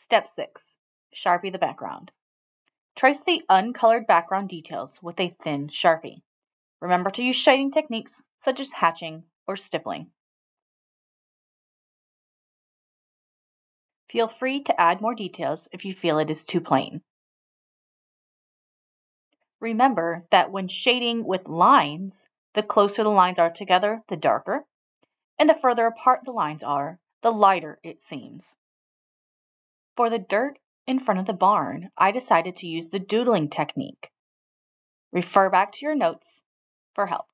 Step 6. Sharpie the background. Trace the uncolored background details with a thin Sharpie. Remember to use shading techniques such as hatching or stippling. Feel free to add more details if you feel it is too plain. Remember that when shading with lines, the closer the lines are together, the darker, and the further apart the lines are, the lighter it seems. For the dirt in front of the barn, I decided to use the doodling technique. Refer back to your notes for help.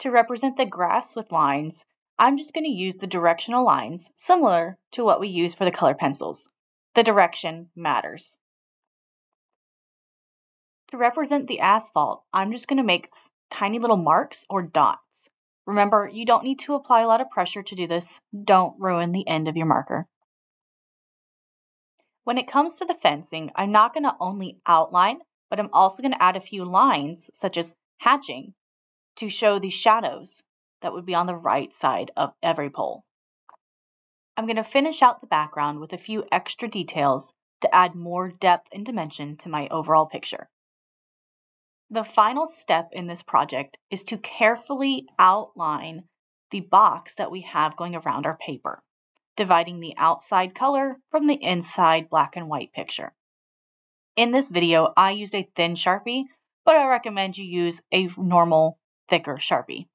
To represent the grass with lines, I'm just going to use the directional lines similar to what we use for the color pencils. The direction matters. To represent the asphalt, I'm just going to make tiny little marks or dots. Remember, you don't need to apply a lot of pressure to do this. Don't ruin the end of your marker. When it comes to the fencing, I'm not going to only outline, but I'm also going to add a few lines, such as hatching, to show the shadows that would be on the right side of every pole. I'm going to finish out the background with a few extra details to add more depth and dimension to my overall picture. The final step in this project is to carefully outline the box that we have going around our paper, dividing the outside color from the inside black and white picture. In this video, I used a thin Sharpie, but I recommend you use a normal, thicker Sharpie.